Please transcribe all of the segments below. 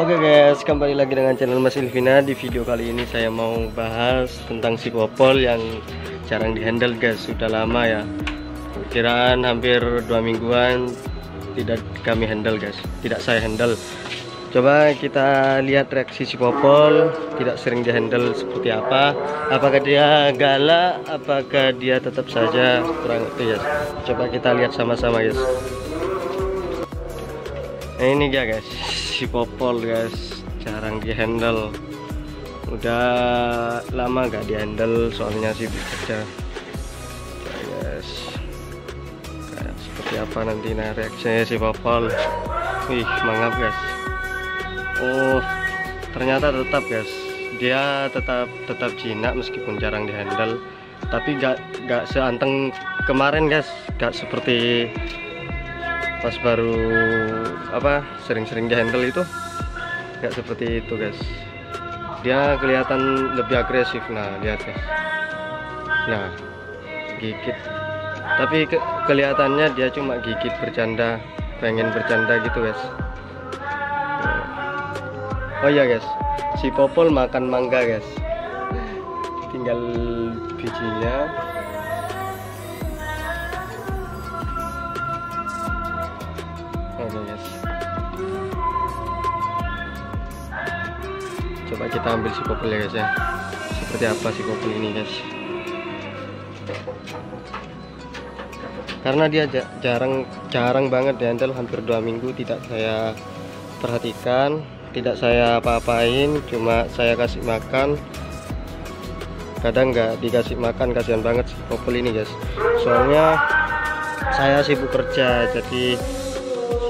Oke guys, kembali lagi dengan channel Mas Ilvina. Di video kali ini saya mau bahas tentang si popol yang jarang dihandle guys. Sudah lama ya. Kiraan hampir dua mingguan tidak kami handle guys. Tidak saya handle. Coba kita lihat reaksi si popol Tidak sering dihandle seperti apa. Apakah dia galak? Apakah dia tetap saja kurang ngerti guys? Coba kita lihat sama-sama guys Nah ini dia guys. Si popol guys. Jarang dihandle. Udah lama gak dihandle soalnya sih bekerja guys. Kayak seperti apa nanti nah reaksinya si popol? Wih mangap guys. Oh ternyata tetap guys. Dia tetap tetap jinak meskipun jarang dihandle. Tapi gak gak seanteng kemarin guys. Gak seperti pas baru apa sering-sering di handle itu nggak seperti itu guys. Dia kelihatan lebih agresif. Nah lihat guys. Nah gigit. Tapi ke kelihatannya dia cuma gigit bercanda pengen bercanda gitu guys. Oh iya guys. Si popol makan mangga guys. Tinggal bijinya coba kita ambil si popol ya guys ya. Seperti apa si popol ini guys? Karena dia jarang jarang banget dihandle hampir dua minggu tidak saya perhatikan tidak saya apa-apain cuma saya kasih makan. Kadang nggak dikasih makan kasihan banget si popol ini guys. Soalnya saya sibuk kerja jadi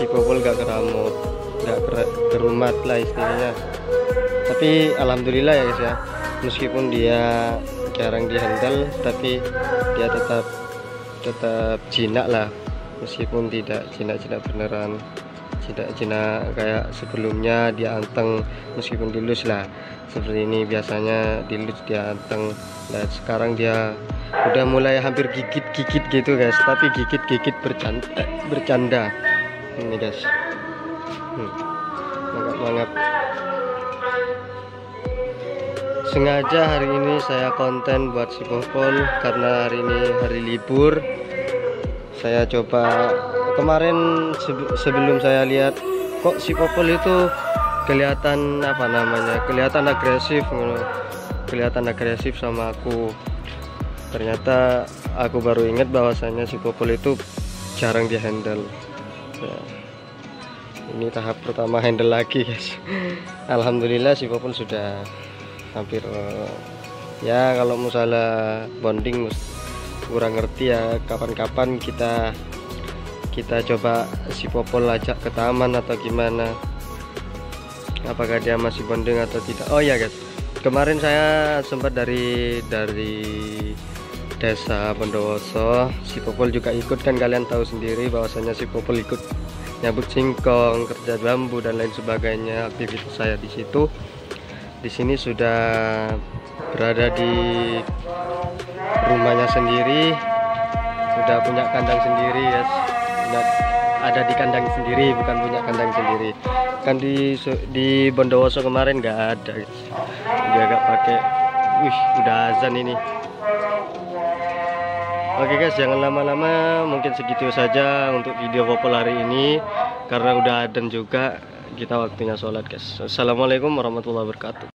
si popol gak keramut gak kerumat lah istilahnya tapi alhamdulillah ya guys ya. Meskipun dia jarang dihandle tapi dia tetap tetap jinak lah. Meskipun tidak jinak-jinak beneran tidak jinak kayak sebelumnya dia anteng meskipun dilus lah. Seperti ini biasanya dilus dia anteng. Dan sekarang dia udah mulai hampir gigit-gigit gitu guys. Tapi gigit-gigit bercanda, bercanda. Ini guys. Hmm. mangap-mangap sengaja hari ini saya konten buat si popol karena hari ini hari libur. Saya coba kemarin sebelum saya lihat kok si popol itu kelihatan apa namanya kelihatan agresif kelihatan agresif sama aku. Ternyata aku baru ingat bahwasanya si popol itu jarang dihandle. Ya. Ini tahap pertama handle lagi guys. Alhamdulillah si popol sudah hampir ya kalau masalah bonding kurang ngerti ya kapan-kapan kita kita coba si popol ajak ke taman atau gimana. Apakah dia masih bonding atau tidak? Oh ya guys. Kemarin saya sempat dari dari desa Bondowoso si popol juga ikut. Kan kalian tahu sendiri bahwasanya si popol ikut nyabut singkong kerja bambu dan lain sebagainya. Aktivitas saya di situ. Di sini sudah berada di rumahnya sendiri. Sudah punya kandang sendiri ya yes. ada di kandang sendiri bukan punya kandang sendiri. Kan di di Bondowoso kemarin nggak ada dia agak pakai wih udah azan ini Oke guys jangan lama-lama mungkin segitu saja untuk video popol hari ini karena udah dan juga kita waktunya sholat guys. Assalamualaikum warahmatullahi wabarakatuh